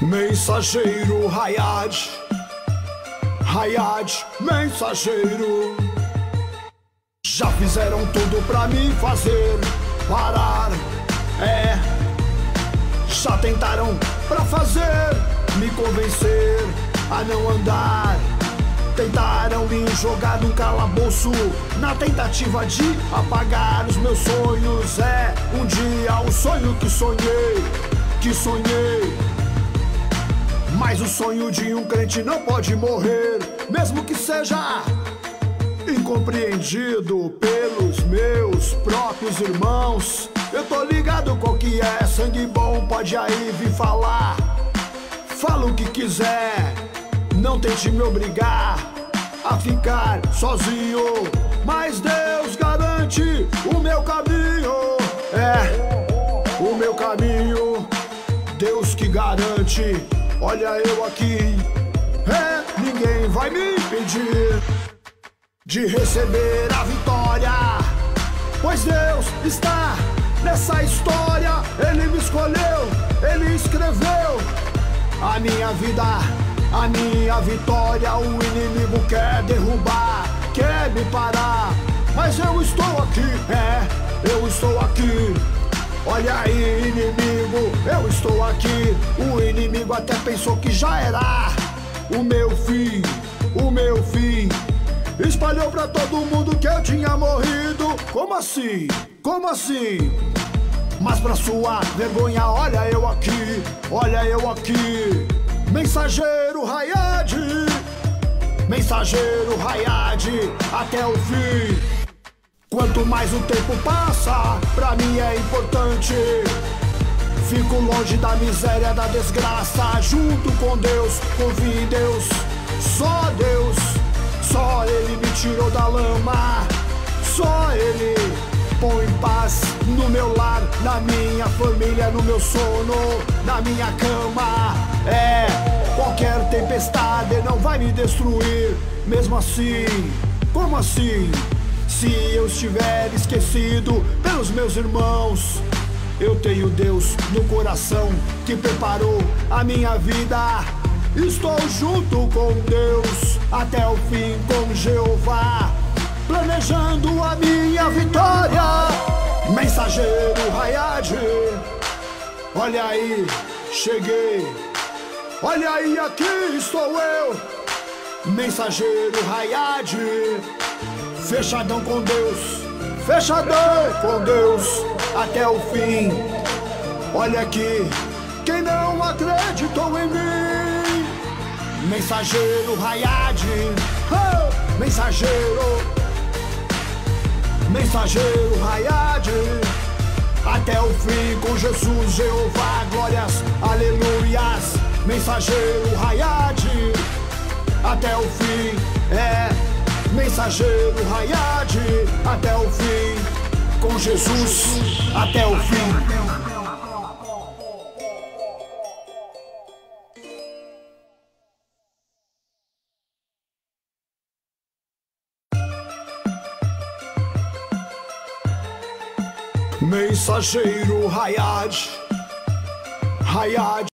Mensageiro Hayad, Hayad, mensageiro. Já fizeram tudo pra me fazer parar, é. Já tentaram pra fazer me convencer a não andar. Tentaram me jogar num calabouço na tentativa de apagar os meus sonhos. É um dia o sonho que sonhei, que sonhei. Mas o sonho de um crente não pode morrer, mesmo que seja incompreendido pelos meus próprios irmãos. Eu tô ligado o que é sangue bom, pode aí vir falar. Fala o que quiser, não tente me obrigar a ficar sozinho. Mas Deus garante o meu caminho. É, o meu caminho. Deus que garante. Olha eu aqui. É, ninguém vai me impedir de receber a vitória. Pois Deus está nessa história. Ele me escolheu, ele escreveu a minha vida, a minha vitória. O inimigo quer derrubar, quer me parar. Mas eu estou aqui, é, eu estou aqui. Olha aí, inimigo, eu estou aqui. O inimigo até pensou que já era o meu fim, o meu fim. Espalhou pra todo mundo que eu tinha morrido. Como assim? Como assim? Mas pra sua vergonha, olha eu aqui, olha eu aqui. Mensageiro Hayad, mensageiro Hayad, até o fim. Quanto mais o tempo passa, pra mim é importante. Fico longe da miséria, da desgraça, junto com Deus, em Deus, só Deus, só Ele me tirou da lama, só Ele põe paz no meu lar, na minha família, no meu sono, na minha cama. É, qualquer tempestade não vai me destruir, mesmo assim, como assim? Se eu estiver esquecido pelos meus irmãos, eu tenho Deus no coração que preparou a minha vida. Estou junto com Deus até o fim com Jeová, planejando a minha vitória. Mensageiro Hayad, olha aí, cheguei. Olha aí, aqui estou eu. Mensageiro Hayad, fechadão com Deus, fechadão com Deus. Até o fim. Olha aqui, quem não acreditou em mim, mensageiro Hayad, oh, mensageiro, mensageiro Hayad, até o fim com Jesus, Jeová, glórias, aleluias, mensageiro Hayad, até o fim, é mensageiro Hayad, até o fim, com Jesus, até o fim. Mensageiro Hayad, Hayad.